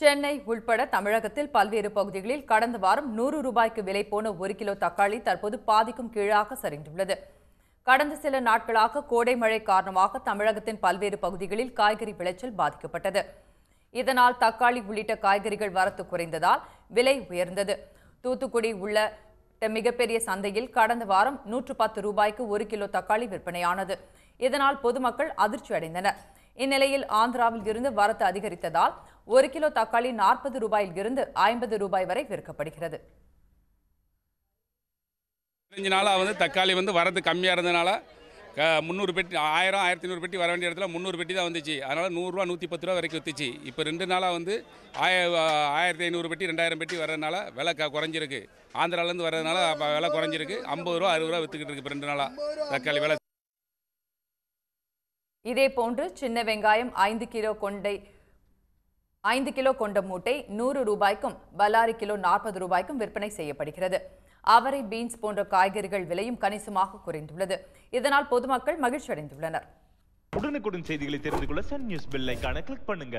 சென்னை உள்பட தமிழகத்தில் பல்வேறு பகுதிகளில் கடந்த வாரம் நூறு ரூபாய்க்கு விலை போன ஒரு கிலோ தக்காளி தற்போது பாதிக்கும் கீழாக சரிந்துள்ளது. கடந்த சில நாட்களாக கோடை மழை காரணமாக தமிழகத்தின் பல்வேறு பகுதிகளில் காய்கறி விளைச்சல் பாதிக்கப்பட்டது. இதனால் தக்காளி உள்ளிட்ட காய்கறிகள் வரத்து குறைந்ததால் விலை உயர்ந்தது. தூத்துக்குடி உள்ள மிகப்பெரிய சந்தையில் கடந்த வாரம் நூற்று பத்து ரூபாய்க்கு ஒரு கிலோ தக்காளி விற்பனையானது. இதனால் பொதுமக்கள் அதிர்ச்சி அடைந்தனர் இந்நிலையில் ஆந்திராவில் இருந்து வரத்து அதிகரித்ததால் ஒரு கிலோ தக்காளி நாற்பது ரூபாயில் இருந்து ஐம்பது ரூபாய் வரை விற்கப்படுகிறது. பதினஞ்சு நாளாக வந்து தக்காளி வந்து வரது கம்மியாக இருந்ததுனால க முந்நூறு பெட்டி ஆயிரம் ஆயிரத்தி நூறு பெட்டி வர வேண்டிய இடத்துல முந்நூறு பெட்டி தான் வந்துச்சு. அதனால் நூறுரூவா நூற்றி பத்து ரூபா வரைக்கும் வித்துச்சு. இப்போ ரெண்டு நாளாக வந்து ஆய ஆயிரத்தி ஐநூறு பெட்டி ரெண்டாயிரம் பெட்டி வரதுனால விலை க குறைஞ்சிருக்கு. ஆந்திராலேருந்து வர்றதுனால விலை குறைஞ்சிருக்கு. ஐம்பது ரூபா அறுபது ரூபா விற்றுக்கிட்டு இருக்கு இப்போ ரெண்டு நாளாக தக்காளி விலை. இதேபோன்று சின்ன வெங்காயம் ஐந்து கிலோ கொண்டை ஐந்து கிலோ கொண்ட மூட்டை நூறு ரூபாய்க்கும் பல்லாரி கிலோ நாற்பது ரூபாய்க்கும் விற்பனை செய்யப்படுகிறது. அவரை பீன்ஸ் போன்ற காய்கறிகள் விலையும் கணிசமாக குறைந்துள்ளது. இதனால் பொதுமக்கள் மகிழ்ச்சி அடைந்துள்ளனர் உடனுக்குடன் செய்திகளை தெரிந்து கொள்ள சன் நியூஸ் பெல் கிளிக் பண்ணுங்க.